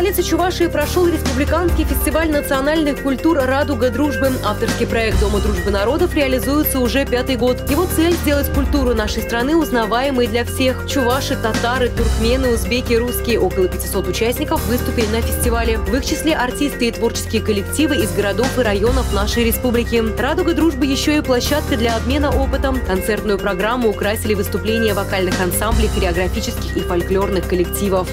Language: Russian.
столице Чувашии прошел республиканский фестиваль национальных культур «Радуга дружбы». Авторский проект Дома дружбы народов реализуется уже пятый год. Его цель – сделать культуру нашей страны узнаваемой для всех. Чуваши, татары, туркмены, узбеки, русские. Около 500 участников выступили на фестивале. В их числе артисты и творческие коллективы из городов и районов нашей республики. «Радуга дружбы» еще и площадка для обмена опытом. Концертную программу украсили выступления вокальных ансамблей, хореографических и фольклорных коллективов.